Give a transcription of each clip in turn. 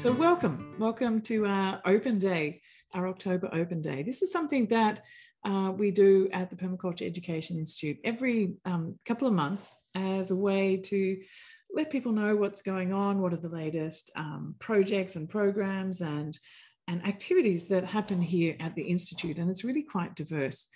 So, welcome, welcome to our open day, our October open day. This is something that uh, we do at the Permaculture Education Institute every um, couple of months as a way to let people know what's going on, what are the latest um, projects and programs and, and activities that happen here at the Institute. And it's really quite diverse.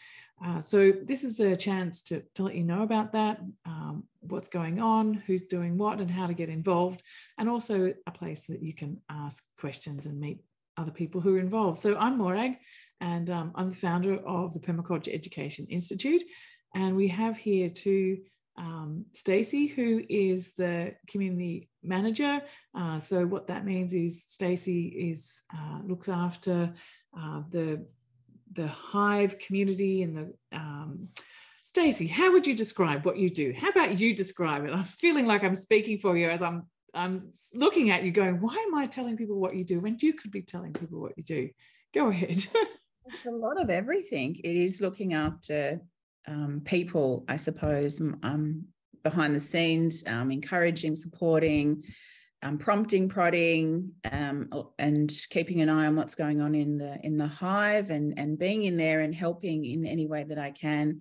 Uh, so this is a chance to, to let you know about that, um, what's going on, who's doing what, and how to get involved, and also a place that you can ask questions and meet other people who are involved. So I'm Morag, and um, I'm the founder of the Permaculture Education Institute, and we have here two um, Stacey, who is the community manager. Uh, so what that means is Stacey is uh, looks after uh, the the hive community and the um, Stacey, how would you describe what you do? How about you describe it? I'm feeling like I'm speaking for you as I'm I'm looking at you going, why am I telling people what you do when you could be telling people what you do? Go ahead. it's a lot of everything. It is looking after um, people, I suppose, um, behind the scenes, um, encouraging, supporting, um, prompting, prodding, um, and keeping an eye on what's going on in the in the hive, and and being in there and helping in any way that I can,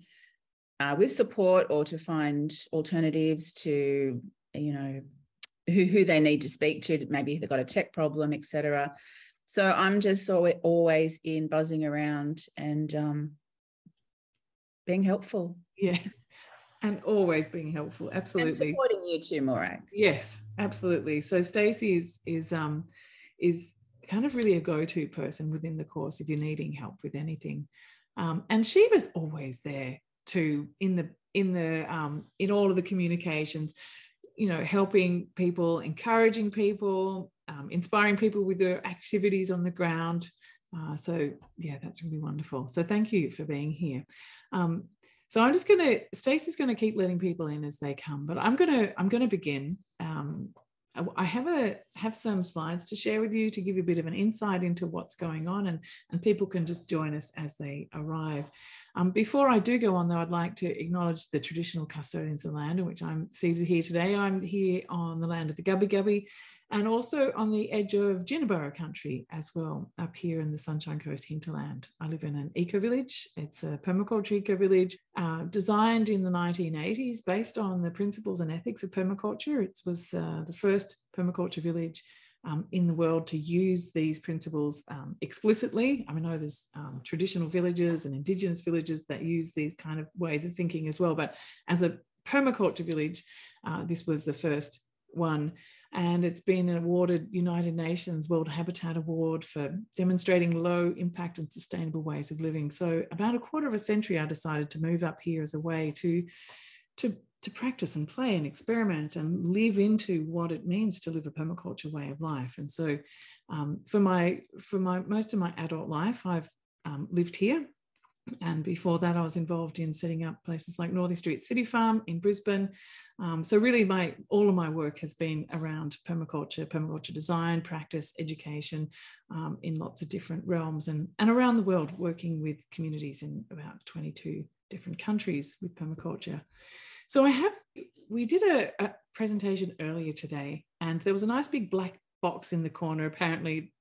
uh, with support or to find alternatives to you know who who they need to speak to. Maybe they've got a tech problem, etc. So I'm just always in buzzing around and um, being helpful. Yeah and always being helpful absolutely. and supporting you too morag. Yes absolutely. So stacey is is um is kind of really a go-to person within the course if you're needing help with anything. Um, and she was always there to in the in the um, in all of the communications you know helping people encouraging people um, inspiring people with their activities on the ground. Uh, so yeah that's really wonderful. So thank you for being here. Um, so I'm just going to, Stacey's going to keep letting people in as they come, but I'm going to, I'm going to begin. Um, I have a have some slides to share with you to give you a bit of an insight into what's going on, and and people can just join us as they arrive. Um, before I do go on, though, I'd like to acknowledge the traditional custodians of the land in which I'm seated here today. I'm here on the land of the Gubbi Gubbi, and also on the edge of Jinibara country as well, up here in the Sunshine Coast hinterland. I live in an eco village. It's a permaculture eco village uh, designed in the 1980s based on the principles and ethics of permaculture. It was uh, the first permaculture village um, in the world to use these principles um, explicitly. I know there's um, traditional villages and indigenous villages that use these kind of ways of thinking as well, but as a permaculture village, uh, this was the first one and it's been awarded United Nations World Habitat Award for demonstrating low impact and sustainable ways of living. So about a quarter of a century, I decided to move up here as a way to, to, to practice and play and experiment and live into what it means to live a permaculture way of life. And so um, for my for my most of my adult life, I've um, lived here and before that, I was involved in setting up places like Northey Street City Farm in Brisbane. Um, so really, my all of my work has been around permaculture, permaculture design, practice, education, um, in lots of different realms, and and around the world, working with communities in about 22 different countries with permaculture. So I have we did a, a presentation earlier today, and there was a nice big black box in the corner apparently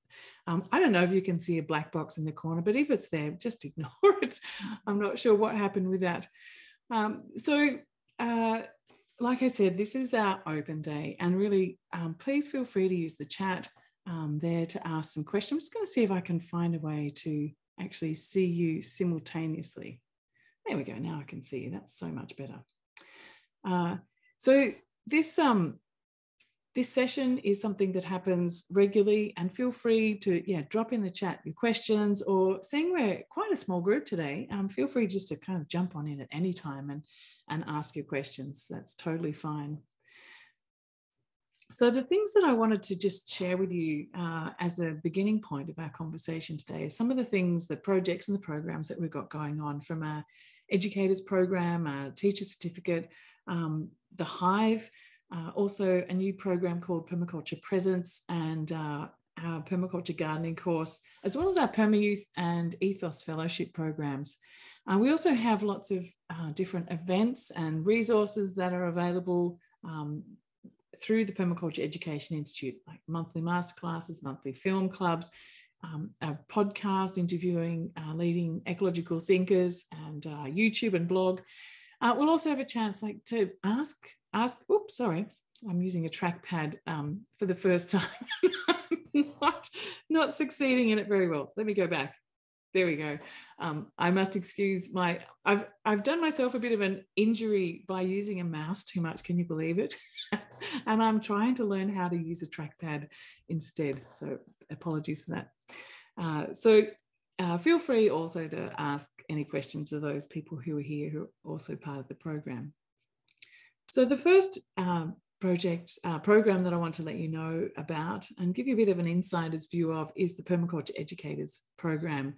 um, I don't know if you can see a black box in the corner, but if it's there, just ignore it. I'm not sure what happened with that. Um, so, uh, like I said, this is our open day, and really, um, please feel free to use the chat um, there to ask some questions. I'm just going to see if I can find a way to actually see you simultaneously. There we go. Now I can see you. That's so much better. Uh, so this um this session is something that happens regularly and feel free to yeah drop in the chat your questions or seeing we're quite a small group today um, feel free just to kind of jump on in at any time and and ask your questions. That's totally fine. So the things that i wanted to just share with you uh, as a beginning point of our conversation today is some of the things the projects and the programs that we've got going on from our educators program our teacher certificate um, the hive uh, also a new program called Permaculture Presence and uh, our permaculture gardening course, as well as our PermaYouth and Ethos fellowship programs. Uh, we also have lots of uh, different events and resources that are available um, through the Permaculture Education Institute, like monthly masterclasses, monthly film clubs, um, a podcast interviewing uh, leading ecological thinkers, and uh, YouTube and blog. Uh, we'll also have a chance, like, to ask ask. Oops, sorry, I'm using a trackpad um, for the first time. not not succeeding in it very well. Let me go back. There we go. Um, I must excuse my. I've I've done myself a bit of an injury by using a mouse too much. Can you believe it? and I'm trying to learn how to use a trackpad instead. So apologies for that. Uh, so uh, feel free also to ask any questions of those people who are here who are also part of the program. So the first um, project uh, program that I want to let you know about and give you a bit of an insider's view of is the Permaculture Educators Program.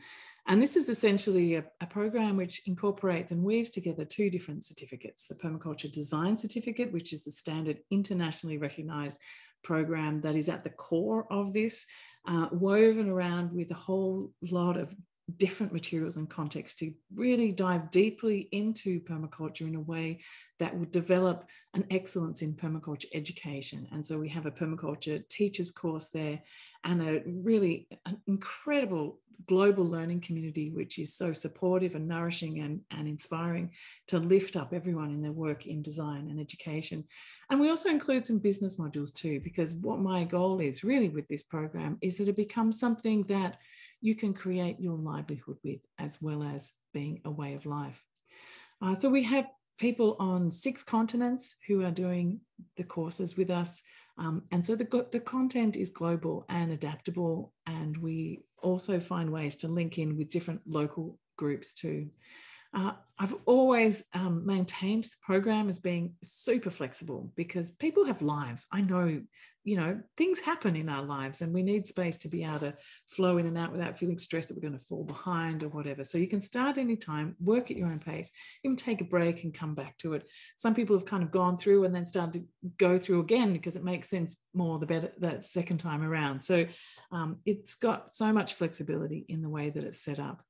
And this is essentially a, a, program which incorporates and weaves together two different certificates the Permaculture Design Certificate, which is the standard internationally recognized program that is at the core of this, uh, woven around with a whole lot of different materials and contexts to really dive deeply into permaculture in a way that would develop an excellence in permaculture education. And so we have a permaculture teachers course there and a really an incredible global learning community, which is so supportive and nourishing and, and inspiring to lift up everyone in their work in design and education. And we also include some business modules too, because what my goal is really with this program is that it becomes something that you can create your livelihood with, as well as being a way of life. Uh, so we have people on six continents who are doing the courses with us. Um, and so the, the content is global and adaptable, and we also find ways to link in with different local groups too. Uh, I've always um, maintained the program as being super flexible because people have lives. I know you know, things happen in our lives and we need space to be able to flow in and out without feeling stressed that we're going to fall behind or whatever. So you can start anytime, work at your own pace, even take a break and come back to it. Some people have kind of gone through and then started to go through again because it makes sense more the better the second time around. So um, it's got so much flexibility in the way that it's set up.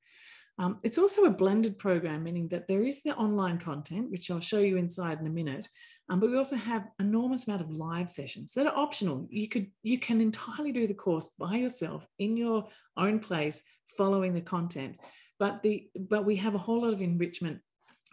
Um, it's also a blended program, meaning that there is the online content, which I'll show you inside in a minute, um, but we also have enormous amount of live sessions that are optional. You could you can entirely do the course by yourself in your own place, following the content. But the but we have a whole lot of enrichment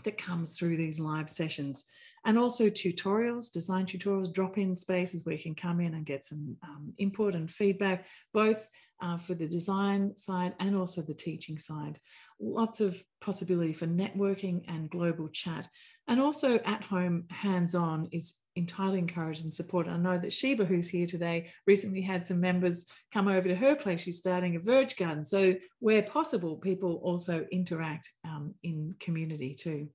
that comes through these live sessions and also tutorials, design tutorials, drop-in spaces where you can come in and get some um, input and feedback, both uh, for the design side and also the teaching side. Lots of possibility for networking and global chat. And also at home, hands-on is entirely encouraged and supported. I know that Sheba, who's here today, recently had some members come over to her place. She's starting a Verge Garden. So where possible, people also interact um, in community too.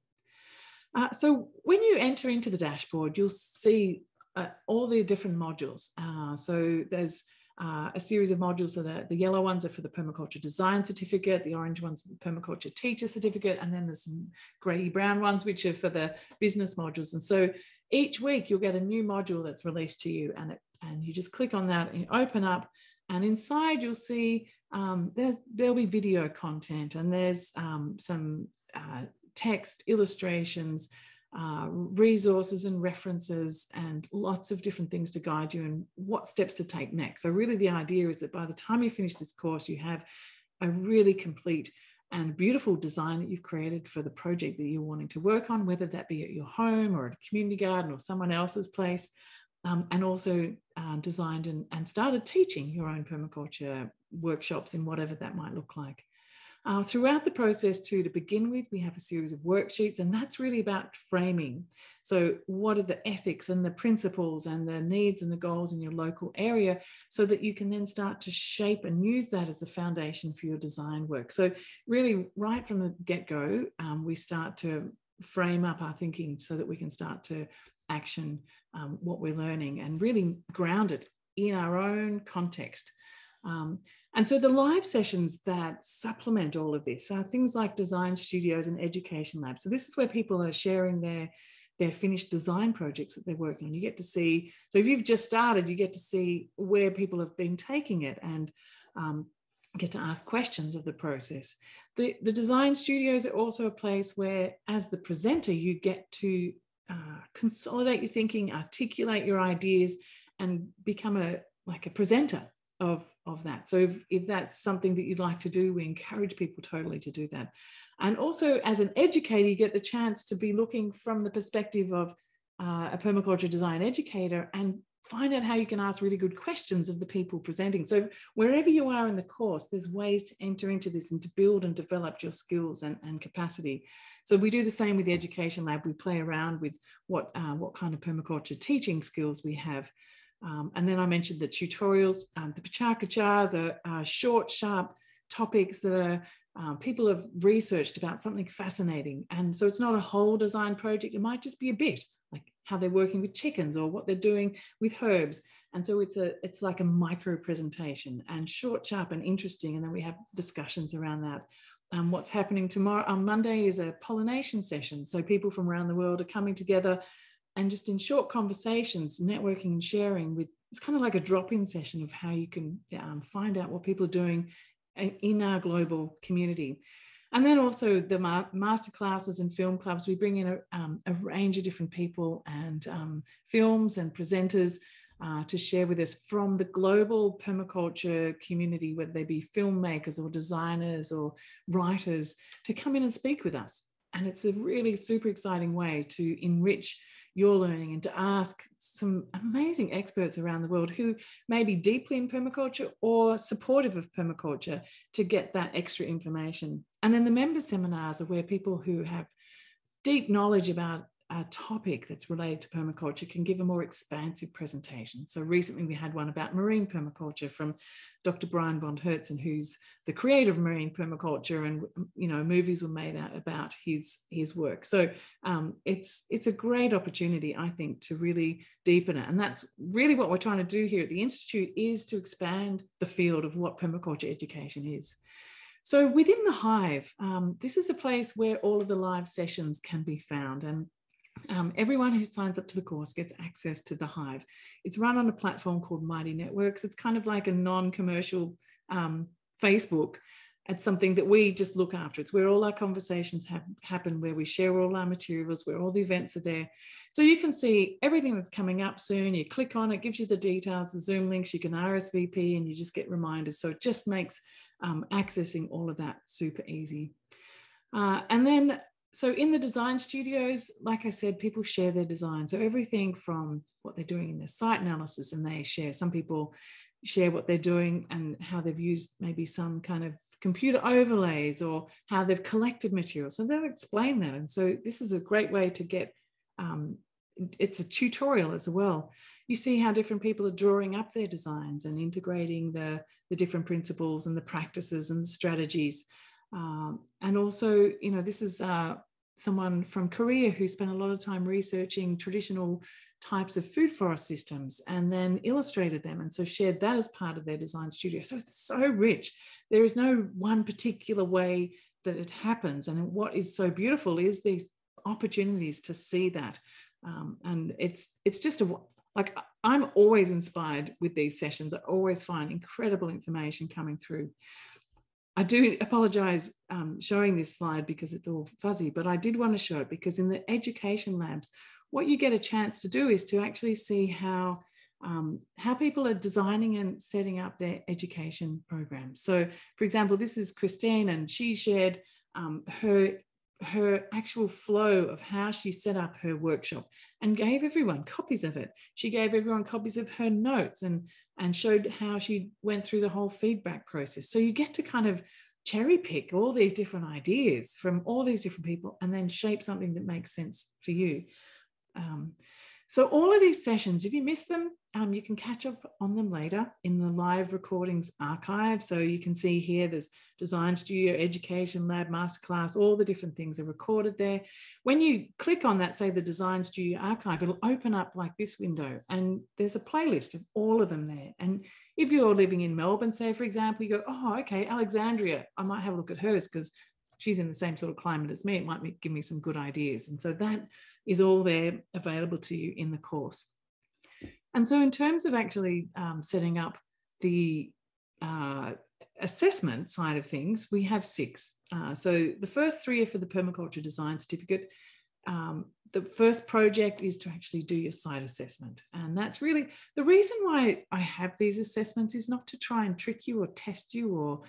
Uh, so when you enter into the dashboard, you'll see uh, all the different modules. Uh, so there's uh, a series of modules that are the yellow ones are for the permaculture design certificate, the orange ones are the permaculture teacher certificate, and then there's some grey brown ones which are for the business modules. And so each week you'll get a new module that's released to you, and it, and you just click on that and open up, and inside you'll see um, there's there'll be video content and there's um, some uh, text, illustrations, uh, resources and references, and lots of different things to guide you and what steps to take next. So, really, the idea is that by the time you finish this course, you have a really complete and beautiful design that you've created for the project that you're wanting to work on, whether that be at your home or at a community garden or someone else's place. Um, and also uh, designed and, and started teaching your own permaculture workshops in whatever that might look like. Uh, throughout the process, too, to begin with, we have a series of worksheets, and that's really about framing. So, what are the ethics and the principles and the needs and the goals in your local area so that you can then start to shape and use that as the foundation for your design work? So, really, right from the get go, um, we start to frame up our thinking so that we can start to action um, what we're learning and really ground it in our own context. Um, and so the live sessions that supplement all of this are things like design studios and education labs. So this is where people are sharing their their finished design projects that they're working on. You get to see, so if you've just started, you get to see where people have been taking it and um, get to ask questions of the process. The, the design studios are also a place where, as the presenter, you get to uh, consolidate your thinking, articulate your ideas, and become a like a presenter of of that. So if, if that's something that you'd like to do, we encourage people totally to do that. And also, as an educator, you get the chance to be looking from the perspective of uh, a permaculture design educator and find out how you can ask really good questions of the people presenting. So wherever you are in the course, there's ways to enter into this and to build and develop your skills and, and capacity. So we do the same with the Education Lab. We play around with what, uh, what kind of permaculture teaching skills we have. Um, and then I mentioned the tutorials. Um, the Pecha Kuchas are, are, short, sharp topics that are um, people have researched about something fascinating. And so it's not a whole design project. It might just be a bit like how they're working with chickens or what they're doing with herbs. And so it's a it's like a micro presentation and short, sharp, and interesting. And then we have discussions around that. Um, what's happening tomorrow on Monday is a pollination session. So people from around the world are coming together and just in short conversations, networking and sharing with it's kind of like a drop-in session of how you can um, find out what people are doing in our global community. And then also the ma- master classes and film clubs, we bring in a, um, a range of different people and um, films and presenters uh, to share with us from the global permaculture community, whether they be filmmakers or designers or writers, to come in and speak with us. And it's a really super exciting way to enrich your learning and to ask some amazing experts around the world who may be deeply in permaculture or supportive of permaculture to get that extra information. And then the member seminars are where people who have deep knowledge about a topic that's related to permaculture can give a more expansive presentation. So recently we had one about marine permaculture from Dr. Brian von Herzen, who's the creator of marine permaculture, and you know movies were made out about his his work. So um, it's it's a great opportunity, I think, to really deepen it, and that's really what we're trying to do here at the institute is to expand the field of what permaculture education is. So within the Hive, um, this is a place where all of the live sessions can be found. And um, everyone who signs up to the course gets access to the Hive. It's run on a platform called Mighty Networks. It's kind of like a non commercial um, Facebook. It's something that we just look after. It's where all our conversations have, happen, where we share all our materials, where all the events are there. So you can see everything that's coming up soon. You click on it, gives you the details, the Zoom links, you can RSVP, and you just get reminders. So it just makes um, accessing all of that super easy. Uh, and then so in the design studios, like I said, people share their design. So everything from what they're doing in their site analysis, and they share. Some people share what they're doing and how they've used maybe some kind of computer overlays or how they've collected material. So they'll explain that. And so this is a great way to get. Um, it's a tutorial as well. You see how different people are drawing up their designs and integrating the the different principles and the practices and the strategies. Um, and also, you know, this is uh, someone from Korea who spent a lot of time researching traditional types of food forest systems and then illustrated them and so shared that as part of their design studio. So it's so rich. There is no one particular way that it happens. And what is so beautiful is these opportunities to see that. Um, and it's it's just a like I'm always inspired with these sessions. I always find incredible information coming through. I do apologize um, showing this slide because it's all fuzzy, but I did want to show it because in the education labs, what you get a chance to do is to actually see how um, how people are designing and setting up their education programs. So, for example, this is Christine, and she shared um, her her actual flow of how she set up her workshop and gave everyone copies of it. She gave everyone copies of her notes and, and showed how she went through the whole feedback process. So you get to kind of cherry pick all these different ideas from all these different people and then shape something that makes sense for you. Um, so all of these sessions, if you miss them, um, you can catch up on them later in the live recordings archive. So you can see here there's design studio, education lab, masterclass, all the different things are recorded there. When you click on that, say the design studio archive, it'll open up like this window and there's a playlist of all of them there. And if you're living in Melbourne, say for example, you go, oh, okay, Alexandria, I might have a look at hers because she's in the same sort of climate as me. It might give me some good ideas. And so that is all there available to you in the course. And so, in terms of actually um, setting up the uh, assessment side of things, we have six. Uh, so, the first three are for the permaculture design certificate. Um, the first project is to actually do your site assessment. And that's really the reason why I have these assessments is not to try and trick you or test you or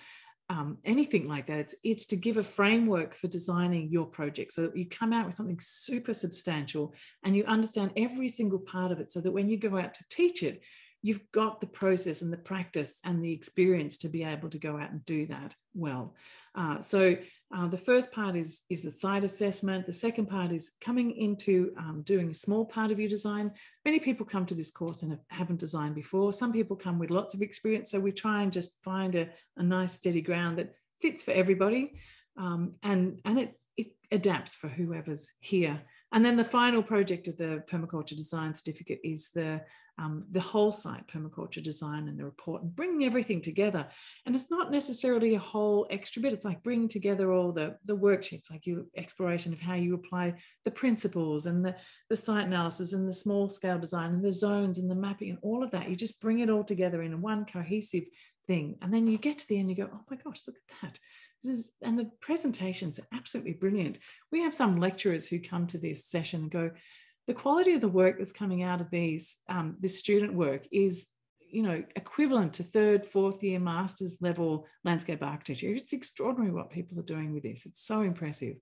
um, anything like that. It's, it's to give a framework for designing your project so that you come out with something super substantial and you understand every single part of it so that when you go out to teach it, you've got the process and the practice and the experience to be able to go out and do that well. Uh, so uh, the first part is, is the site assessment. The second part is coming into um, doing a small part of your design. Many people come to this course and have, haven't designed before. Some people come with lots of experience. So we try and just find a, a nice steady ground that fits for everybody. Um, and and it, it adapts for whoever's here. And then the final project of the permaculture design certificate is the um, the whole site permaculture design and the report and bringing everything together. And it's not necessarily a whole extra bit. It's like bringing together all the, the worksheets, like your exploration of how you apply the principles and the, the site analysis and the small scale design and the zones and the mapping and all of that. You just bring it all together in one cohesive thing. And then you get to the end, you go, oh my gosh, look at that. This is, and the presentations are absolutely brilliant. We have some lecturers who come to this session and go, the quality of the work that's coming out of these um, this student work is you know equivalent to third fourth year masters level landscape architecture. It's extraordinary what people are doing with this. It's so impressive.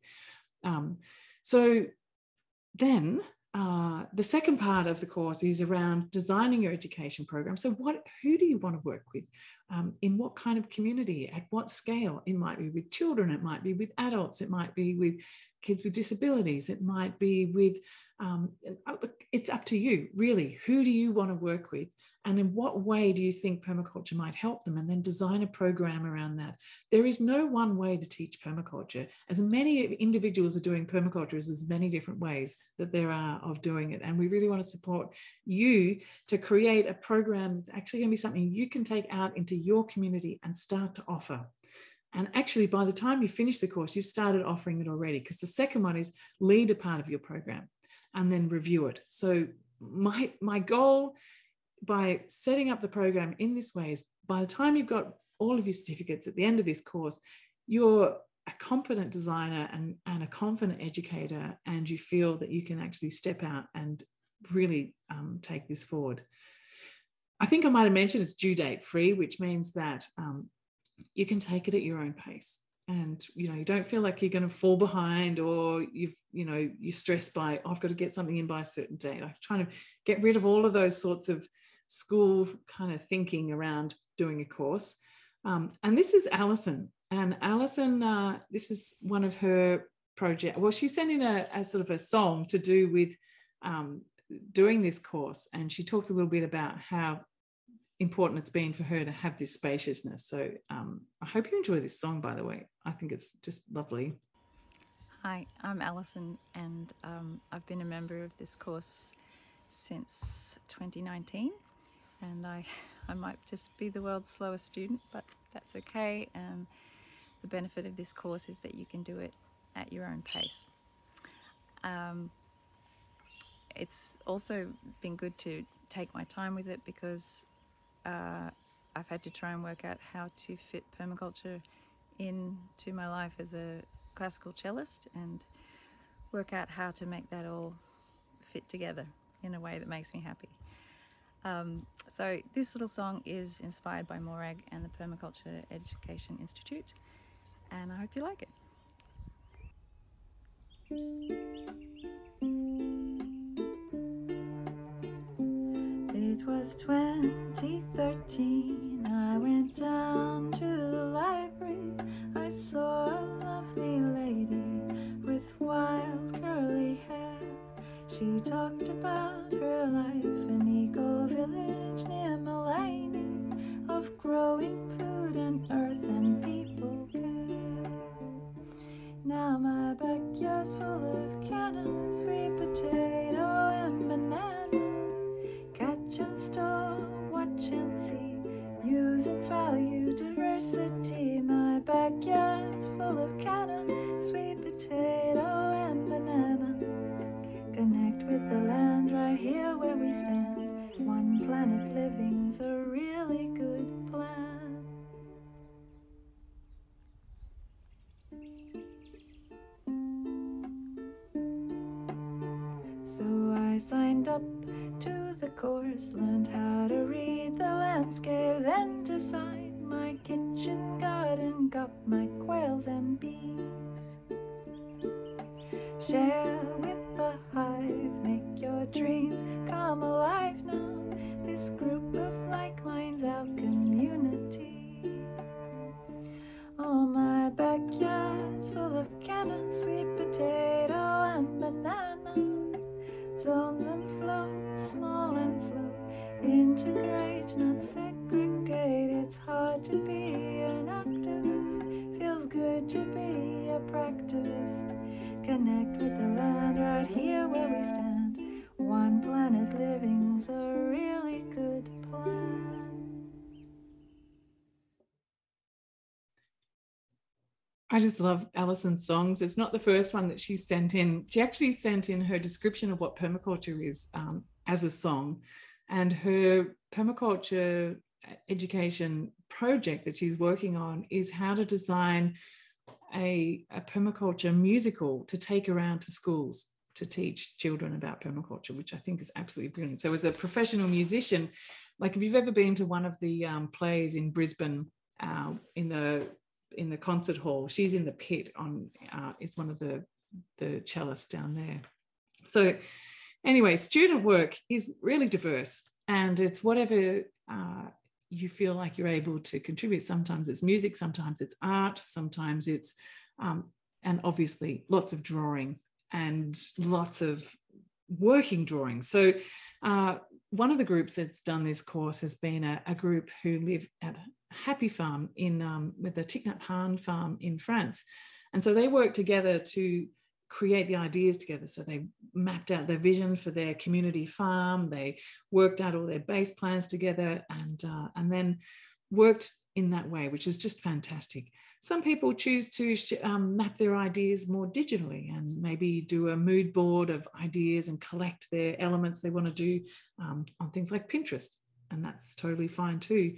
Um, so then uh, the second part of the course is around designing your education program. So what who do you want to work with? Um, in what kind of community? At what scale? It might be with children. It might be with adults. It might be with kids with disabilities. It might be with um, uh, it's up to you, really. Who do you want to work with? And in what way do you think permaculture might help them? And then design a program around that. There is no one way to teach permaculture. As many individuals are doing permaculture, as there's many different ways that there are of doing it. And we really want to support you to create a program that's actually going to be something you can take out into your community and start to offer. And actually, by the time you finish the course, you've started offering it already because the second one is lead a part of your program and then review it. So my my goal by setting up the program in this way is by the time you've got all of your certificates at the end of this course, you're a competent designer and, and a confident educator, and you feel that you can actually step out and really um, take this forward. I think I might have mentioned it's due date free, which means that um, you can take it at your own pace and you know you don't feel like you're going to fall behind or you've you know you're stressed by oh, i've got to get something in by a certain date. I'm trying to get rid of all of those sorts of school kind of thinking around doing a course. Um, and this is alison. And alison uh, this is one of her project well she sent in a, a sort of a song to do with um, doing this course. And she talks a little bit about how important it's been for her to have this spaciousness. So um, I hope you enjoy this song, by the way. I think it's just lovely. Hi, I'm Alison, and um, I've been a member of this course since 2019. And I, I might just be the world's slowest student, but that's okay. And the benefit of this course is that you can do it at your own pace. Um, it's also been good to take my time with it because uh, I've had to try and work out how to fit permaculture into my life as a classical cellist and work out how to make that all fit together in a way that makes me happy. Um, so this little song is inspired by Morag and the Permaculture Education Institute, and I hope you like it. Was 2013. I went down to the library. I saw a lovely lady with wild curly hair. She talked about her life in Eco Village near Maleny of growing food and earth and people care. Now my backyard's full of canna, sweet potato and store, watch and see, use and value diversity. My backyard's full of canna, sweet potato and banana. Connect with the land right here where we stand. One planet living's a really good course, learned how to read the landscape, then design my kitchen garden, got my quails and bees. Share with the hive, make your dreams come alive now. This group of like minds, our community. Oh, my backyard's full of canna, sweet potato, and banana. Zones I just love Alison's songs. It's not the first one that she sent in. She actually sent in her description of what permaculture is um, as a song, and her permaculture education project that she's working on is how to design a, a permaculture musical to take around to schools to teach children about permaculture, which I think is absolutely brilliant. So, as a professional musician, like if you've ever been to one of the um, plays in Brisbane uh, in the in the concert hall. She's in the pit on uh, is one of the the cellists down there. So anyway, student work is really diverse, and it's whatever uh, you feel like you're able to contribute. Sometimes it's music, sometimes it's art, sometimes it's um, and obviously lots of drawing and lots of working drawing. So uh, one of the groups that's done this course has been a, a group who live at Happy Farm in um, with the Thich Nhat Hanh farm in France. And so they worked together to create the ideas together. So they mapped out their vision for their community farm. They worked out all their base plans together and, uh, and then worked in that way, which is just fantastic. Some people choose to um, map their ideas more digitally and maybe do a mood board of ideas and collect their elements they want to do um, on things like Pinterest. And that's totally fine too.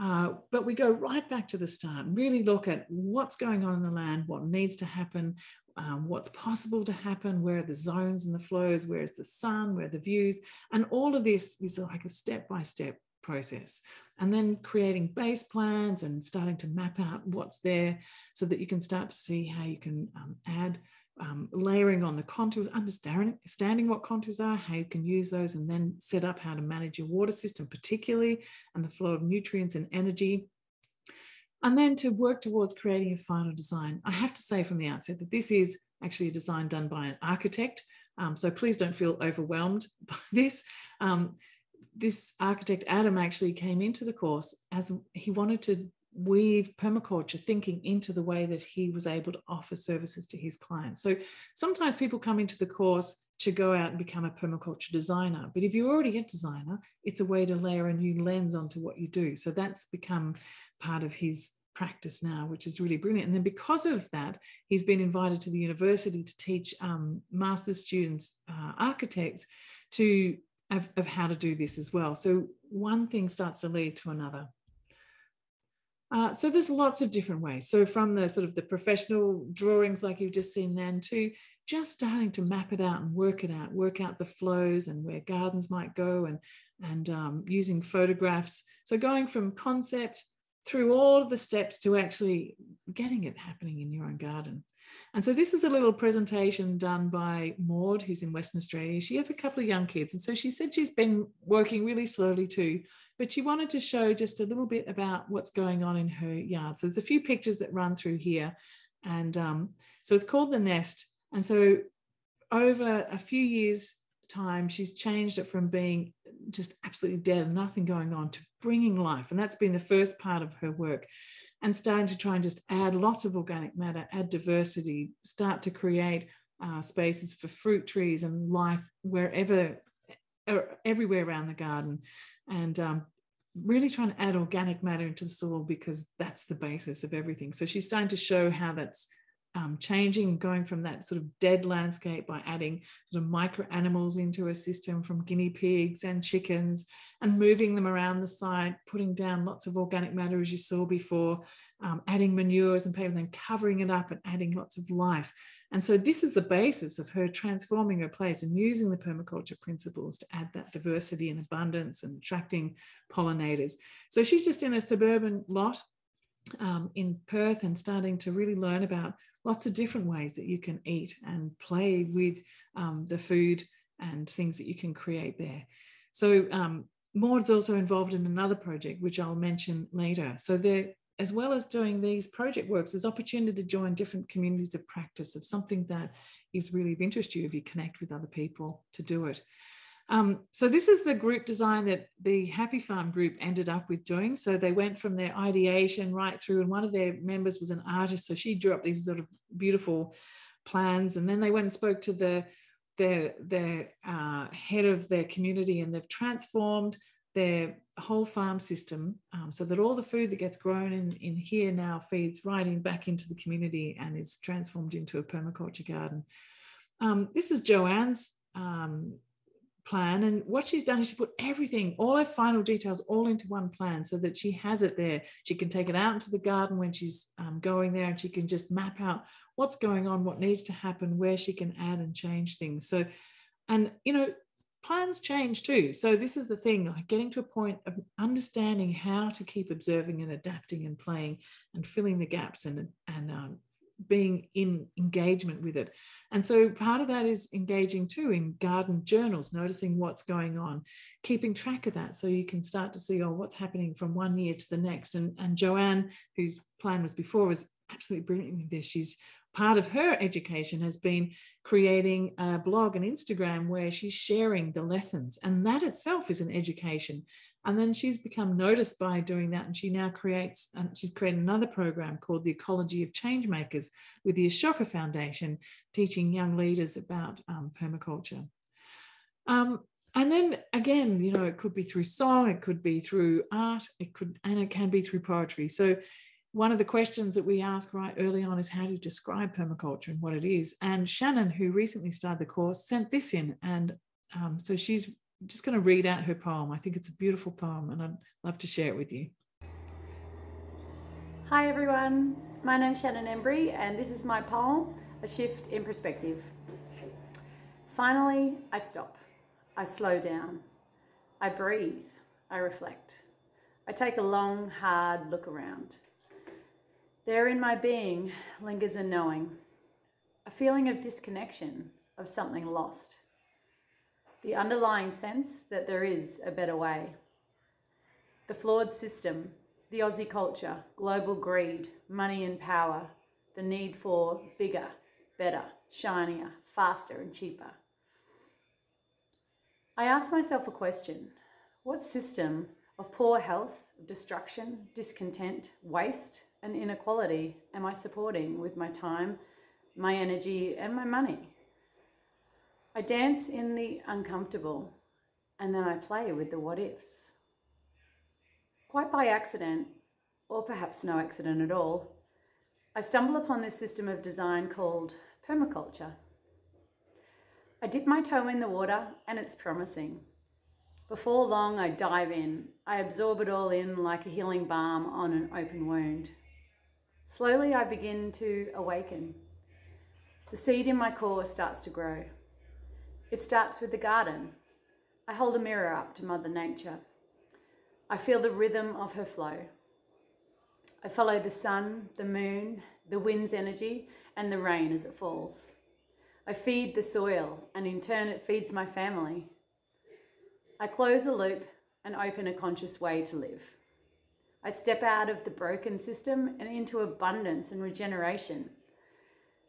Uh, but we go right back to the start really look at what's going on in the land, what needs to happen, um, what's possible to happen, where are the zones and the flows, where is the sun, where are the views, and all of this is like a step by step process. And then creating base plans and starting to map out what's there so that you can start to see how you can um, add um, layering on the contours, understanding, what contours are, how you can use those, and then set up how to manage your water system, particularly, and the flow of nutrients and energy. And then to work towards creating a final design. I have to say from the outset that this is actually a design done by an architect. Um, so please don't feel overwhelmed by this. Um, this architect, Adam, actually came into the course as he wanted to weave permaculture thinking into the way that he was able to offer services to his clients. So sometimes people come into the course to go out and become a permaculture designer. But if you're already a designer, it's a way to layer a new lens onto what you do. So that's become part of his practice now, which is really brilliant. And then because of that, he's been invited to the university to teach um, master's students, uh, architects, to of, of how to do this as well. So one thing starts to lead to another. Uh, so there's lots of different ways. So from the sort of the professional drawings like you've just seen then to just starting to map it out and work it out, work out the flows and where gardens might go and, and um, using photographs. So going from concept through all of the steps to actually getting it happening in your own garden. And so this is a little presentation done by Maud, who's in Western Australia. She has a couple of young kids. And so she said she's been working really slowly too but she wanted to show just a little bit about what's going on in her yard. So there's a few pictures that run through here. And um, so it's called The Nest. And so over a few years' time, she's changed it from being just absolutely dead nothing going on to bringing life. And that's been the first part of her work. And starting to try and just add lots of organic matter, add diversity, start to create uh, spaces for fruit trees and life wherever, er, everywhere around the garden and um, really trying to add organic matter into the soil because that's the basis of everything. So she's starting to show how that's um, changing, going from that sort of dead landscape by adding sort of micro animals into a system from guinea pigs and chickens and moving them around the site, putting down lots of organic matter as you saw before, um, adding manures and paper, then covering it up and adding lots of life. And so this is the basis of her transforming her place and using the permaculture principles to add that diversity and abundance and attracting pollinators. So she's just in a suburban lot um, in Perth and starting to really learn about lots of different ways that you can eat and play with um, the food and things that you can create there. So um, Maud's also involved in another project, which I'll mention later. So there as well as doing these project works, there's opportunity to join different communities of practice of something that is really of interest to you if you connect with other people to do it. Um, so this is the group design that the Happy Farm group ended up with doing. So they went from their ideation right through, and one of their members was an artist, so she drew up these sort of beautiful plans, and then they went and spoke to the their uh, head of their community, and they've transformed their whole farm system um, so that all the food that gets grown in, in here now feeds right in back into the community and is transformed into a permaculture garden. Um, this is Joanne's um, plan and what she's done is she put everything all her final details all into one plan so that she has it there she can take it out into the garden when she's um, going there and she can just map out what's going on what needs to happen where she can add and change things so and you know plans change too. So this is the thing, like getting to a point of understanding how to keep observing and adapting and playing and filling the gaps and and um, being in engagement with it. And so part of that is engaging too in garden journals, noticing what's going on, keeping track of that so you can start to see, oh, what's happening from one year to the next. And, and Joanne, whose plan was before, was absolutely brilliant with this. She's part of her education has been creating a blog and Instagram where she's sharing the lessons. And that itself is an education. And then she's become noticed by doing that. And she now creates, and she's created another program called the Ecology of Changemakers with the Ashoka Foundation, teaching young leaders about um, permaculture. Um, and then again, you know, it could be through song, it could be through art, it could, and it can be through poetry. So one of the questions that we ask right early on is how do you describe permaculture and what it is? And Shannon, who recently started the course, sent this in. And um, so she's just going to read out her poem. I think it's a beautiful poem and I'd love to share it with you. Hi everyone, my name's Shannon Embry and this is my poem, A Shift in Perspective. Finally, I stop. I slow down. I breathe. I reflect. I take a long, hard look around. There in my being lingers a knowing, a feeling of disconnection, of something lost. The underlying sense that there is a better way. The flawed system, the Aussie culture, global greed, money and power, the need for bigger, better, shinier, faster and cheaper. I ask myself a question. What system of poor health, destruction, discontent, waste, and inequality am I supporting with my time, my energy, and my money? I dance in the uncomfortable and then I play with the what ifs. Quite by accident, or perhaps no accident at all, I stumble upon this system of design called permaculture. I dip my toe in the water and it's promising. Before long, I dive in. I absorb it all in like a healing balm on an open wound. Slowly, I begin to awaken. The seed in my core starts to grow. It starts with the garden. I hold a mirror up to Mother Nature. I feel the rhythm of her flow. I follow the sun, the moon, the wind's energy, and the rain as it falls. I feed the soil, and in turn, it feeds my family. I close a loop and open a conscious way to live. I step out of the broken system and into abundance and regeneration.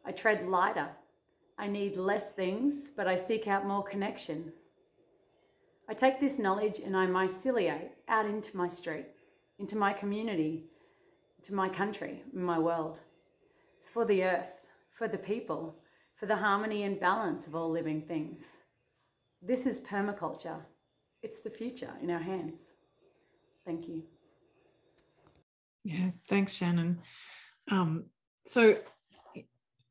I tread lighter. I need less things, but I seek out more connection. I take this knowledge and I myceliate out into my street, into my community, to my country, my world. It's for the earth, for the people, for the harmony and balance of all living things. This is permaculture. It's the future in our hands. Thank you. Yeah, thanks, Shannon. Um, so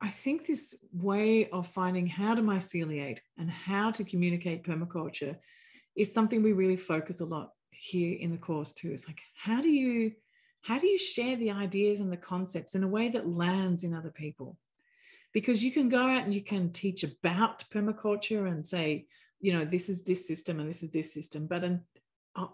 I think this way of finding how to myceliate and how to communicate permaculture is something we really focus a lot here in the course too. It's like how do you how do you share the ideas and the concepts in a way that lands in other people? because you can go out and you can teach about permaculture and say, you know, this is this system and this is this system. But in,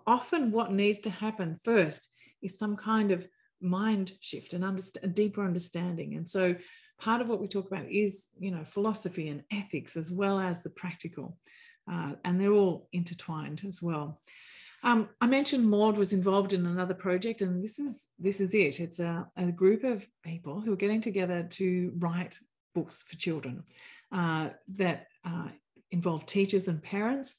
often what needs to happen first is some kind of mind shift and a deeper understanding. And so part of what we talk about is, you know, philosophy and ethics as well as the practical. Uh, and they're all intertwined as well. Um, I mentioned Maud was involved in another project, and this is this is it. It's a, a group of people who are getting together to write books for children uh, that uh, involve teachers and parents.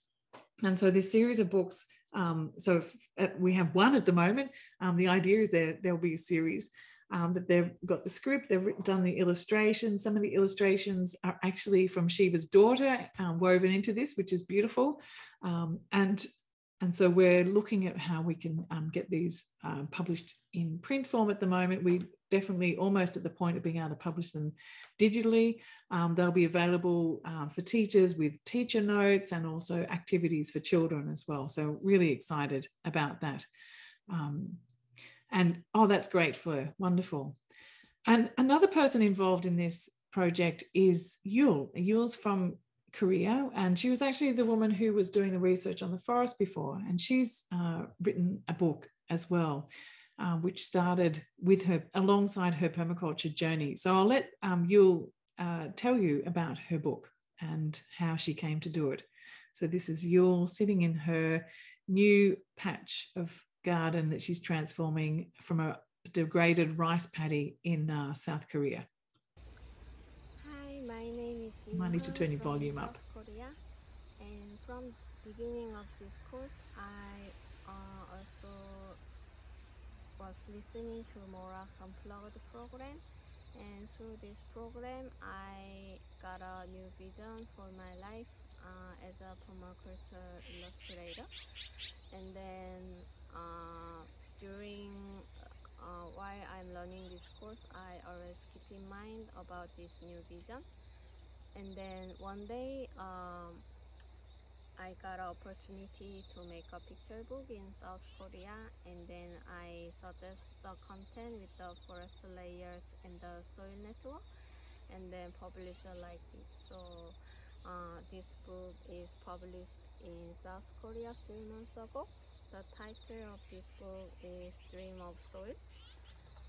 And so this series of books. Um, so if, uh, we have one at the moment. Um, the idea is there there'll be a series. Um, that they've got the script, they've done the illustrations. Some of the illustrations are actually from Shiva's daughter um, woven into this, which is beautiful. Um, and and so we're looking at how we can um, get these uh, published in print form at the moment. We definitely almost at the point of being able to publish them digitally. Um, they'll be available uh, for teachers with teacher notes and also activities for children as well. So really excited about that. Um, and oh, that's great, Fleur, wonderful. And another person involved in this project is Yule. Yule's from Korea, and she was actually the woman who was doing the research on the forest before, and she's uh, written a book as well, uh, which started with her alongside her permaculture journey. So I'll let um, Yule uh, tell you about her book and how she came to do it. So this is Yule sitting in her new patch of garden that she's transforming from a degraded rice paddy in uh, South Korea. Might need to turn your volume up. Korea. And from beginning of this course, I uh, also was listening to Morag's Unplugged program. And through this program, I got a new vision for my life uh, as a permaculture illustrator. And then uh, during uh, while I'm learning this course, I always keep in mind about this new vision and then one day um, I got an opportunity to make a picture book in South Korea and then I suggest the content with the forest layers and the soil network and then publish it like this. So uh, this book is published in South Korea three months ago. The title of this book is Dream of Soil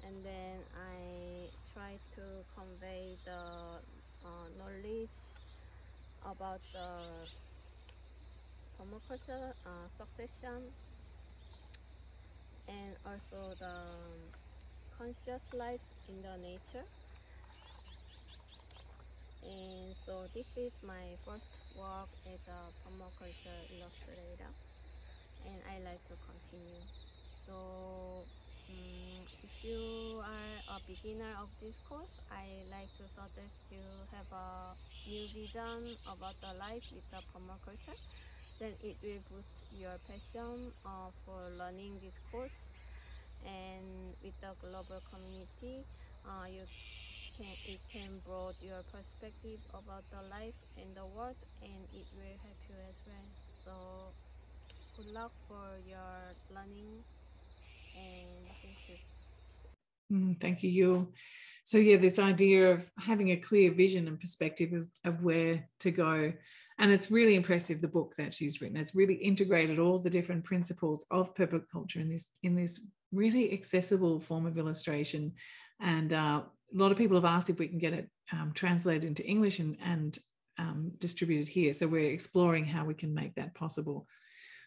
and then I try to convey the uh, knowledge about the permaculture uh, succession and also the conscious life in the nature. And so this is my first work as a permaculture illustrator and I like to continue. So if you are a beginner of this course, I like to suggest you have a new vision about the life with the permaculture. Then it will boost your passion uh, for learning this course. And with the global community, uh, you can it can broaden your perspective about the life and the world, and it will help you as well. So good luck for your learning. Mm, thank you, Yule. So yeah, this idea of having a clear vision and perspective of, of where to go. And it's really impressive the book that she's written. It's really integrated all the different principles of permaculture in this in this really accessible form of illustration. And uh, a lot of people have asked if we can get it um, translated into English and, and um, distributed here. So we're exploring how we can make that possible.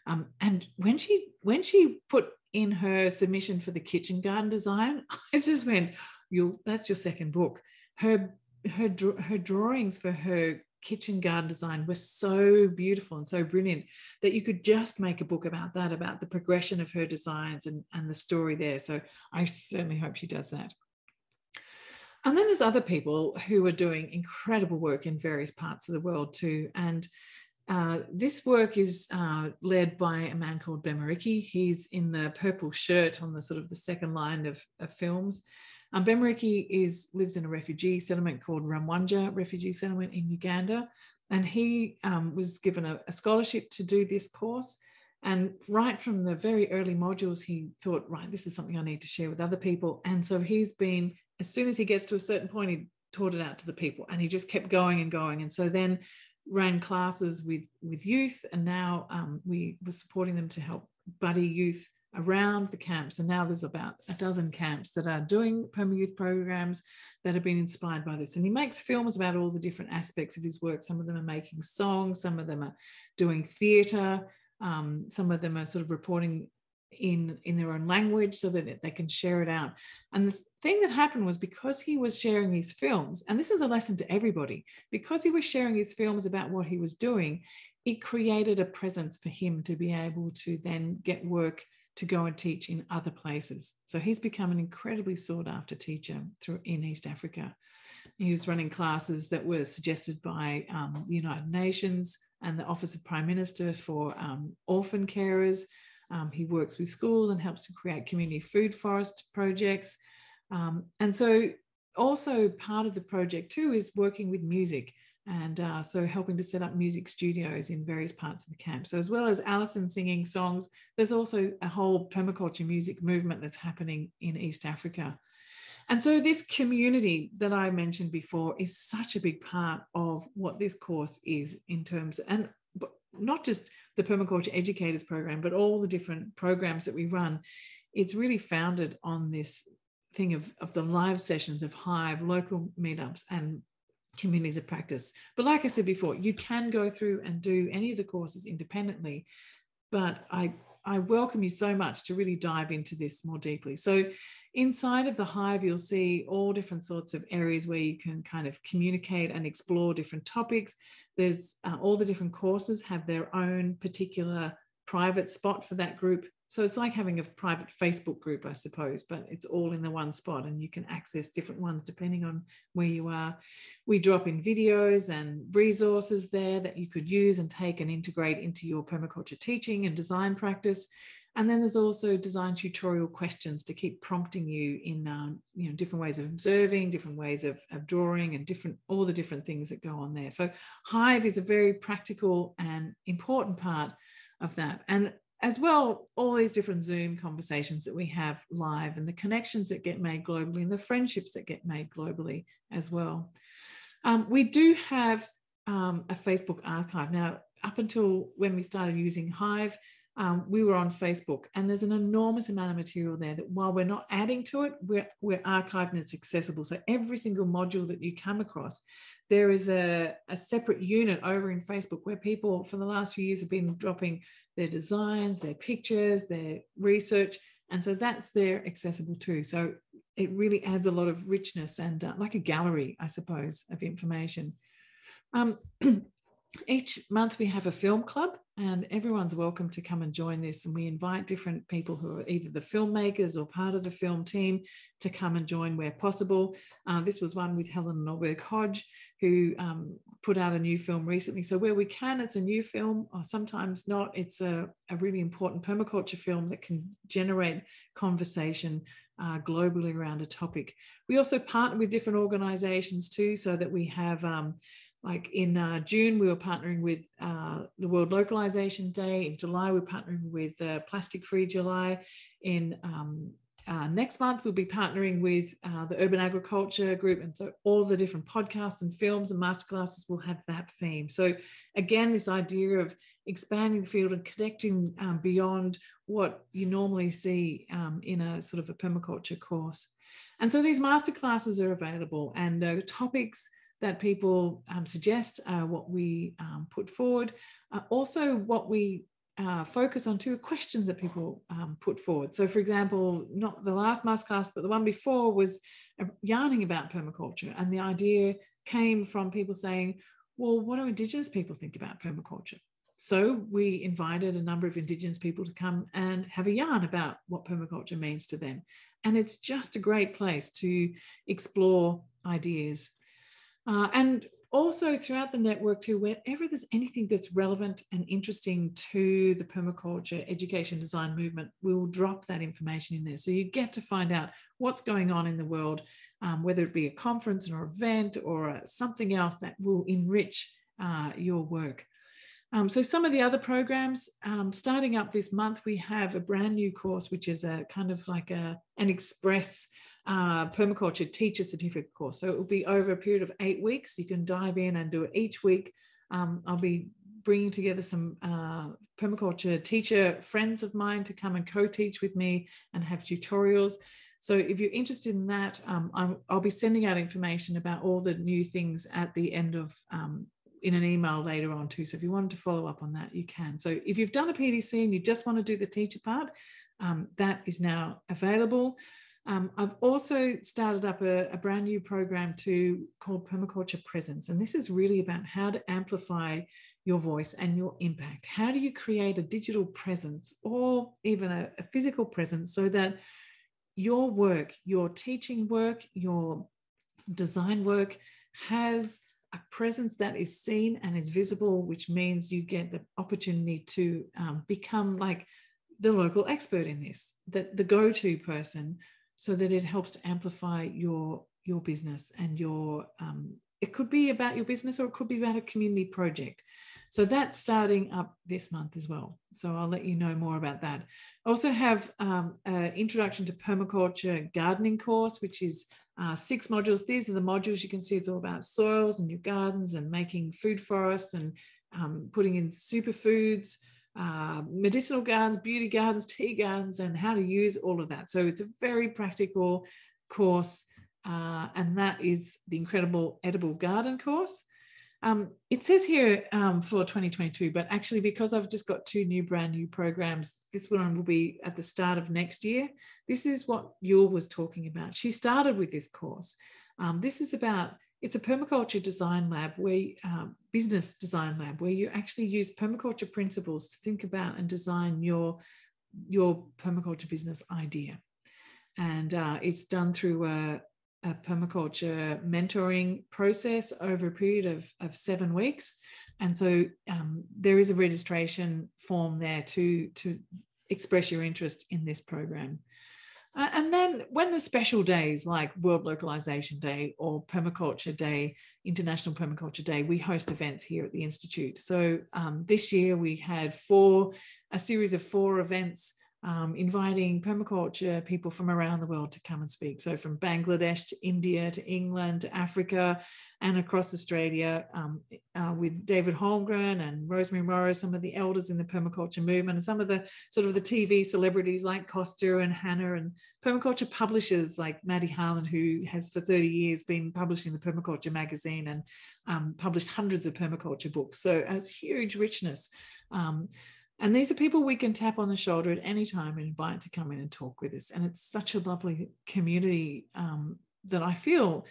Um, and when she when she put in her submission for the kitchen garden design, I just went, "You that's your second book." Her her her drawings for her kitchen garden design were so beautiful and so brilliant that you could just make a book about that, about the progression of her designs and, and the story there. So I certainly hope she does that. And then there's other people who are doing incredible work in various parts of the world too. And uh, this work is uh, led by a man called Ben Mariki. He's in the purple shirt on the sort of the second line of, of films. Um, Ben is lives in a refugee settlement called Rwamwanja Refugee Settlement in Uganda, and he um, was given a, a, scholarship to do this course. And right from the very early modules, he thought, right, this is something I need to share with other people. And so he's been, as soon as he gets to a certain point, he taught it out to the people and he just kept going and going and so then ran classes with with youth and now um, we were supporting them to help buddy youth around the camps. And now there's about a dozen camps that are doing perma youth programs that have been inspired by this. And he makes films about all the different aspects of his work. Some of them are making songs some of them are doing theatre um, some of them are sort of reporting in in their own language so that they can share it out. And the thing that happened was because he was sharing these films and this is a lesson to everybody because he was sharing his films about what he was doing it created a presence for him to be able to then get work to go and teach in other places. So he's become an incredibly sought after teacher through in east africa. He was running classes that were suggested by um, the united nations and the office of prime minister for um, orphan carers um, he works with schools and helps to create community food forest projects. Um, and so, also part of the project too is working with music and uh, so helping to set up music studios in various parts of the camp. So, as well as Alison singing songs, there's also a whole permaculture music movement that's happening in East Africa. And so, this community that I mentioned before is such a big part of what this course is in terms, and not just the permaculture educators program, but all the different programs that we run, it's really founded on this thing of, of the live sessions of Hive, local meetups, and communities of practice. But like I said before, you can go through and do any of the courses independently, but I I welcome you so much to really dive into this more deeply. So, inside of the hive, you'll see all different sorts of areas where you can kind of communicate and explore different topics. There's uh, all the different courses have their own particular private spot for that group. So it's like having a private facebook group i suppose but it's all in the one spot and you can access different ones depending on where you are. We drop in videos and resources there that you could use and take and integrate into your permaculture teaching and design practice and then there's also design tutorial questions to keep prompting you in um, you know different ways of observing, different ways of, of drawing, and different all the different things that go on there. So Hive is a very practical and important part of that. And as well, all these different Zoom conversations that we have live and the connections that get made globally and the friendships that get made globally as well. Um, we do have um, a Facebook archive. Now, up until when we started using Hive, um, we were on Facebook, and there's an enormous amount of material there that while we're not adding to it, we're, we're archiving and it's accessible. So every single module that you come across, there is a, a separate unit over in Facebook where people for the last few years have been dropping their designs, their pictures, their research. And so that's there accessible too. So it really adds a lot of richness and uh, like a gallery, I suppose, of information. Um, each month we have a film club and everyone's welcome to come and join this and we invite different people who are either the filmmakers or part of the film team to come and join where possible. Uh, this was one with helen norberg hodge who um, put out a new film recently. So where we can it's a new film or sometimes not. It's a, a really important permaculture film that can generate conversation uh, globally around a topic. We also partner with different organizations too so that we have um, like in uh, June, we were partnering with uh, the World Localization Day. In July, we're partnering with uh, Plastic Free July. In um, uh, next month, we'll be partnering with uh, the Urban Agriculture Group. And so all the different podcasts and films and masterclasses will have that theme. So again, this idea of expanding the field and connecting um, beyond what you normally see um, in a sort of a permaculture course. And so these masterclasses are available and uh, topics that people um, suggest, uh, what we um, put forward, uh, also what we uh, focus on two questions that people um, put forward. So, for example, not the last masterclass, but the one before was uh, yarning about permaculture, and the idea came from people saying, "Well, what do Indigenous people think about permaculture?" So we invited a number of Indigenous people to come and have a yarn about what permaculture means to them, and it's just a great place to explore ideas uh, and also throughout the network too, wherever there's anything that's relevant and interesting to the permaculture education design movement, we'll drop that information in there. So you get to find out what's going on in the world, um, whether it be a conference or event or uh, something else that will enrich uh, your work. Um, so some of the other programs, um, starting up this month, we have a brand new course, which is a kind of like a, an express uh, permaculture teacher certificate course. So it will be over a period of eight weeks. You can dive in and do it each week. Um, I'll be bringing together some uh, permaculture teacher friends of mine to come and co-teach with me and have tutorials. So if you're interested in that, um, i will be sending out information about all the new things at the end of um, in an email later on too. So if you wanted to follow up on that, you can. So if you've done a PDC and you just want to do the teacher part, um, that is now available. Um, I've also started up a, a, brand new program to called Permaculture Presence, and this is really about how to amplify your voice and your impact. How do you create a digital presence or even a, a physical presence so that your work, your teaching work, your design work has a presence that is seen and is visible, which means you get the opportunity to um, become like the local expert in this, that the go-to person so that it helps to amplify your your business and your um, it could be about your business or it could be about a community project. So that's starting up this month as well. So i'll let you know more about that. I also have um, an introduction to permaculture gardening course which is uh, six modules. These are the modules you can see. It's all about soils and your gardens and making food forests and um, putting in superfoods uh, medicinal gardens, beauty gardens, tea gardens, and how to use all of that. So it's a very practical course, uh, and that is the incredible edible garden course. Um, it says here um, for 2022, but actually, because I've just got two new brand new programs, this one will be at the start of next year. This is what Yule was talking about. She started with this course. Um, this is about it's a permaculture design lab where um, business design lab where you actually use permaculture principles to think about and design your your permaculture business idea. And uh, it's done through a, a, permaculture mentoring process over a period of, of seven weeks. And so um, there is a registration form there to to express your interest in this program and then when the special days like World Localization Day or Permaculture Day, International Permaculture Day, we host events here at the Institute. So um, this year we had four, a series of four events um, inviting permaculture people from around the world to come and speak. So from Bangladesh to India to England to Africa and across Australia um, uh, with David Holmgren and Rosemary Morrow, some of the elders in the permaculture movement and some of the sort of the TV celebrities like Costa and Hannah and permaculture publishers like Maddy Harland, who has for 30 years been publishing the permaculture magazine and um, published hundreds of permaculture books. So it's huge richness. Um, and these are people we can tap on the shoulder at any time and invite to come in and talk with us. And it's such a lovely community um, that I feel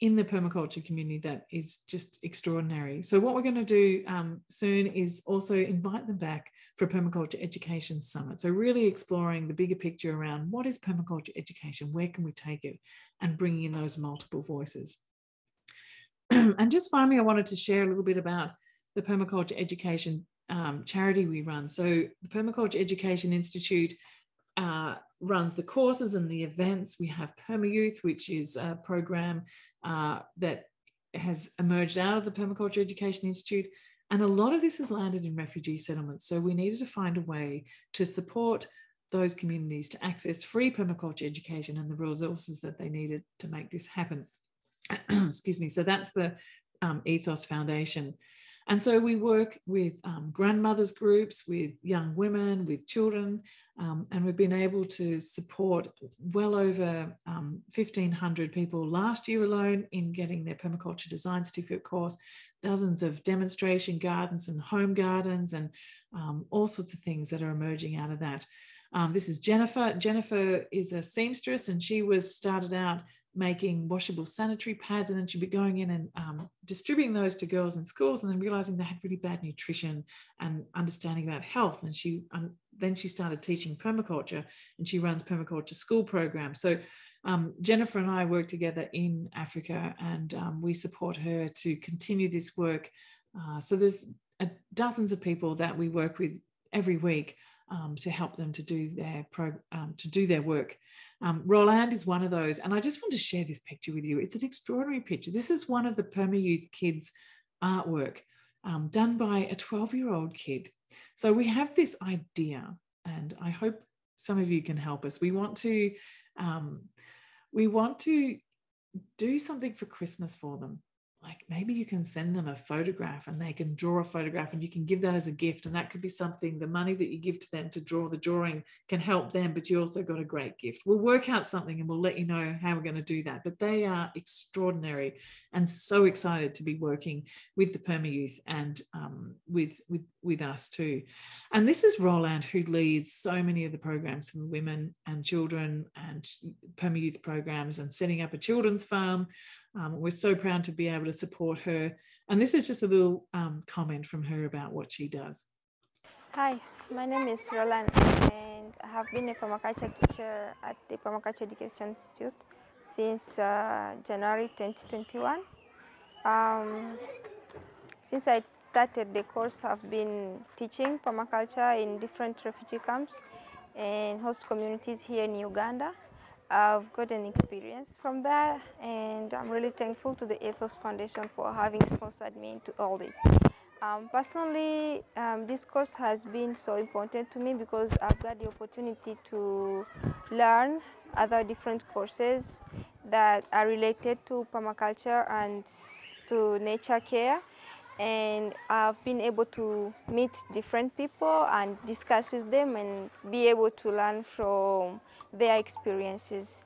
in the permaculture community that is just extraordinary. So, what we're going to do um, soon is also invite them back for a permaculture education summit. So, really exploring the bigger picture around what is permaculture education, where can we take it, and bringing in those multiple voices. and just finally, I wanted to share a little bit about the permaculture education um, charity we run. So the Permaculture Education Institute uh, runs the courses and the events. We have PermaYouth, which is a program uh, that has emerged out of the Permaculture Education Institute. And a lot of this has landed in refugee settlements. So we needed to find a way to support those communities to access free permaculture education and the resources that they needed to make this happen. Excuse me. So that's the um, Ethos Foundation. And so we work with um, grandmothers groups, with young women, with children, um, and we've been able to support well over um, 1,500 people last year alone in getting their permaculture design certificate course, dozens of demonstration gardens and home gardens, and um, all sorts of things that are emerging out of that. Um, this is Jennifer. Jennifer is a seamstress, and she was started out making washable sanitary pads and then she'd be going in and um, distributing those to girls in schools and then realizing they had really bad nutrition and understanding about health and she um, then she started teaching permaculture and she runs permaculture school programs so um, jennifer and i work together in africa and um, we support her to continue this work. Uh, so there's uh, dozens of people that we work with every week um, to help them to do their pro, um, to do their work. Um, Roland is one of those, and I just want to share this picture with you. It's an extraordinary picture. This is one of the Perma Youth kids' artwork um, done by a 12-year-old kid. So we have this idea, and I hope some of you can help us. We want to um, we want to do something for Christmas for them like maybe you can send them a photograph and they can draw a photograph and you can give that as a gift and that could be something the money that you give to them to draw the drawing can help them but you also got a great gift. We'll work out something and we'll let you know how we're going to do that but they are extraordinary and so excited to be working with the perma youth and um, with with with us too. And this is roland who leads so many of the programs for women and children and perma youth programs and setting up a children's farm um, we're so proud to be able to support her. And this is just a little um, comment from her about what she does. Hi, my name is Roland, and I have been a permaculture teacher at the Permaculture Education Institute since uh, January 2021. Um, since I started the course, I've been teaching permaculture in different refugee camps and host communities here in Uganda. I've got an experience from that and I'm really thankful to the Ethos Foundation for having sponsored me into all this. Um, personally, um, this course has been so important to me because I've got the opportunity to learn other different courses that are related to permaculture and to nature care and I've been able to meet different people and discuss with them and be able to learn from their experiences.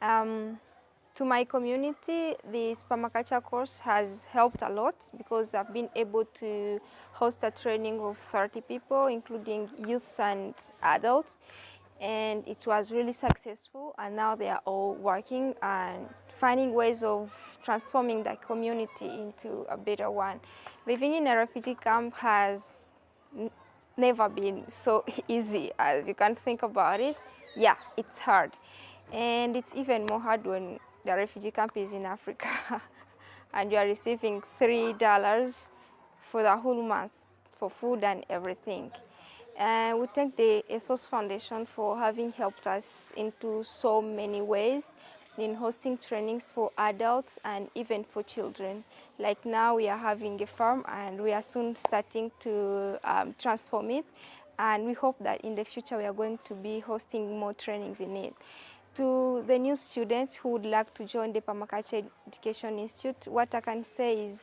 Um, to my community, this permaculture course has helped a lot because I've been able to host a training of 30 people, including youth and adults, and it was really successful. And now they are all working and finding ways of transforming the community into a better one. Living in a refugee camp has never been so easy as you can think about it yeah, it's hard. And it's even more hard when the refugee camp is in Africa and you are receiving $3 for the whole month for food and everything. And we thank the Ethos Foundation for having helped us into so many ways in hosting trainings for adults and even for children. Like now we are having a farm and we are soon starting to um, transform it and we hope that in the future we are going to be hosting more trainings in it. To the new students who would like to join the Permaculture Education Institute, what I can say is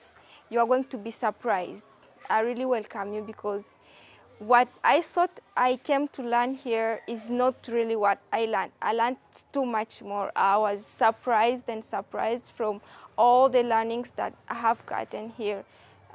you are going to be surprised. I really welcome you because what I thought I came to learn here is not really what I learned. I learned too much more. I was surprised and surprised from all the learnings that I have gotten here.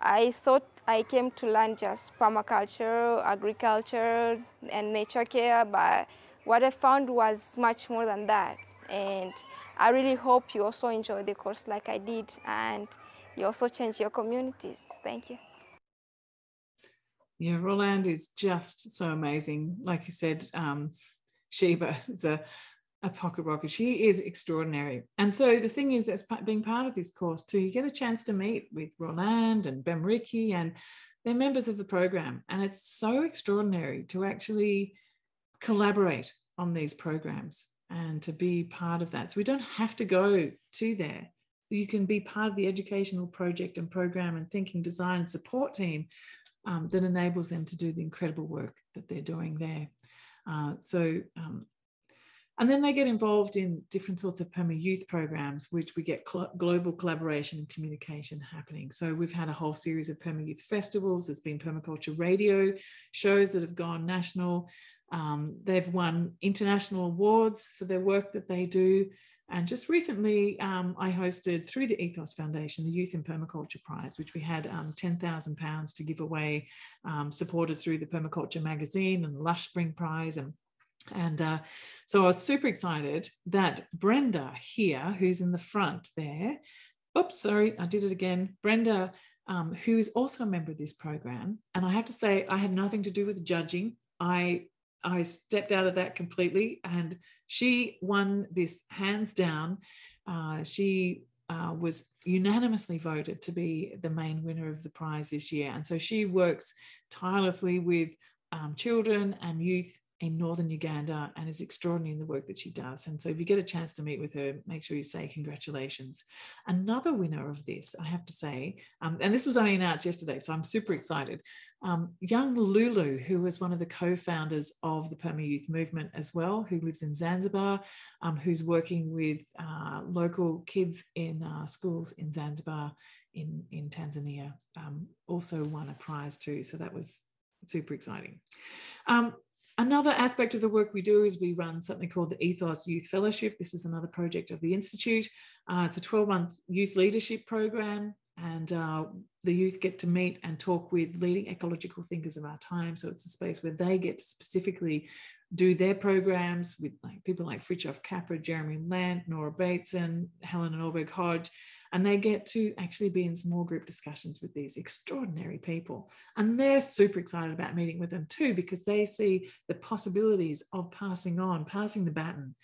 I thought I came to learn just permaculture, agriculture, and nature care, but what I found was much more than that. And I really hope you also enjoy the course like I did, and you also change your communities. Thank you. Yeah, Roland is just so amazing. Like you said, um, Sheba is a a pocket rocket. She is extraordinary. And so the thing is, as being part of this course too, you get a chance to meet with Roland and Ben Mariki and they're members of the program. And it's so extraordinary to actually collaborate on these programs and to be part of that. So we don't have to go to there. You can be part of the educational project and program and thinking design and support team um, that enables them to do the incredible work that they're doing there. Uh, so um, and then they get involved in different sorts of perma youth programs, which we get cl- global collaboration and communication happening. So we've had a whole series of perma youth festivals. There's been permaculture radio shows that have gone national. Um, they've won international awards for their work that they do. And just recently, um, I hosted through the Ethos Foundation the Youth in Permaculture Prize, which we had um, £10,000 to give away, um, supported through the Permaculture magazine and the Lush Spring Prize and and uh, so I was super excited that Brenda here, who's in the front there, oops, sorry, I did it again. Brenda, um, who is also a member of this program. And I have to say, I had nothing to do with judging. I I stepped out of that completely, and she won this hands down. Uh, she uh, was unanimously voted to be the main winner of the prize this year. And so she works tirelessly with um, children and youth in northern Uganda and is extraordinary in the work that she does. And so, if you get a chance to meet with her, make sure you say congratulations. Another winner of this, I have to say, um, and this was only announced yesterday, so I'm super excited. Um, young Lulu, who was one of the co founders of the Perma Youth Movement as well, who lives in Zanzibar, um, who's working with uh, local kids in uh, schools in Zanzibar, in, in Tanzania, um, also won a prize too. So, that was super exciting. Um, Another aspect of the work we do is we run something called the Ethos Youth Fellowship. This is another project of the Institute. Uh, it's a 12 month youth leadership program, and uh, the youth get to meet and talk with leading ecological thinkers of our time. So it's a space where they get to specifically do their programs with like people like Fritjof Capra, Jeremy Lent, Nora Bateson, Helena Norberg Hodge, and they get to actually be in small group discussions with these extraordinary people. And they're super excited about meeting with them too, because they see the possibilities of passing on, passing the baton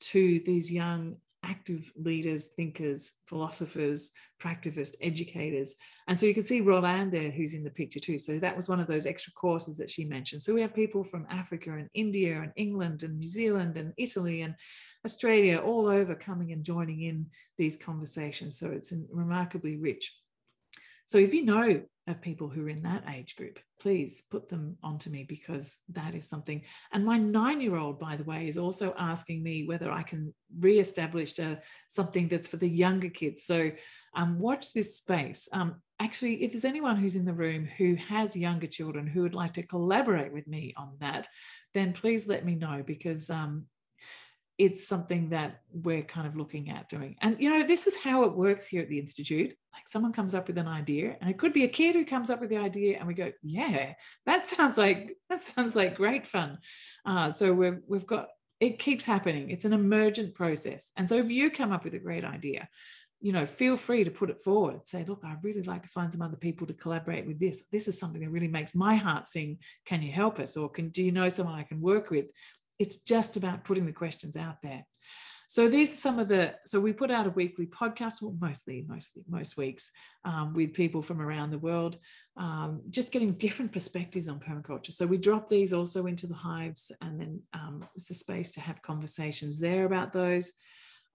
to these young active leaders, thinkers, philosophers, practivists, educators. And so you can see Roland there, who's in the picture too. So that was one of those extra courses that she mentioned. So we have people from Africa and India and England and New Zealand and Italy and Australia, all over coming and joining in these conversations. So it's remarkably rich. So if you know of people who are in that age group, please put them onto me because that is something. And my nine year old, by the way, is also asking me whether I can re-establish uh, something that's for the younger kids. So um, watch this space. Um, actually, if there's anyone who's in the room who has younger children who would like to collaborate with me on that, then please let me know because um, it's something that we're kind of looking at doing. And, you know, this is how it works here at the Institute. Like someone comes up with an idea, and it could be a kid who comes up with the idea, and we go, yeah, that sounds like, that sounds like great fun. Uh, so we've, we've got, it keeps happening. It's an emergent process. And so if you come up with a great idea, you know, feel free to put it forward. Say, look, I'd really like to find some other people to collaborate with this. This is something that really makes my heart sing. Can you help us? Or can do you know someone I can work with? It's just about putting the questions out there. So these are some of the, so we put out a weekly podcast, well, mostly, mostly, most weeks um, with people from around the world, um, just getting different perspectives on permaculture. So we drop these also into the hives and then um, it's a space to have conversations there about those.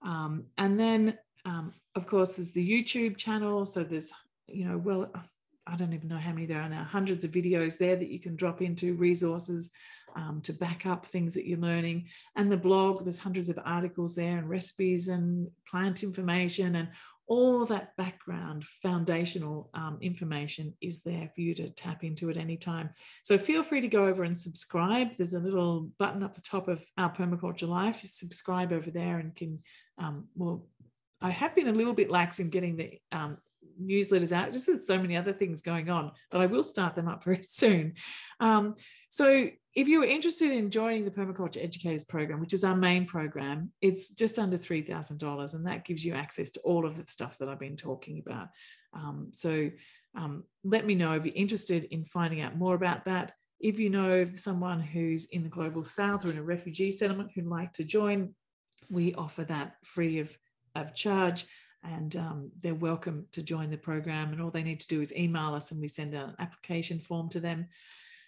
Um, and then, um, of course, there's the YouTube channel. So there's, you know, well, I don't even know how many there are now, hundreds of videos there that you can drop into resources um, to back up things that you're learning. And the blog, there's hundreds of articles there and recipes and plant information and all that background foundational um, information is there for you to tap into at any time. So feel free to go over and subscribe. There's a little button up the top of our permaculture life. You subscribe over there and can, um, well, I have been a little bit lax in getting the um, newsletters out. Just there's so many other things going on, but I will start them up very soon. Um, so if you are interested in joining the Permaculture Educators Program, which is our main program, it's just under $3,000 and that gives you access to all of the stuff that I've been talking about. Um, so um, let me know if you're interested in finding out more about that. If you know someone who's in the global south or in a refugee settlement who'd like to join, we offer that free of, of charge and um, they're welcome to join the program. And all they need to do is email us and we send an application form to them.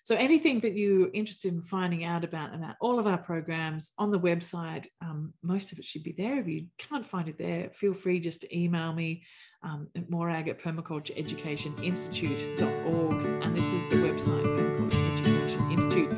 So anything that you're interested in finding out about and all of our programs on the website, um, most of it should be there. If you can't find it there, feel free just to email me um, at morag at permacultureeducationinstitute.org. And this is the website, Permaculture Education Institute.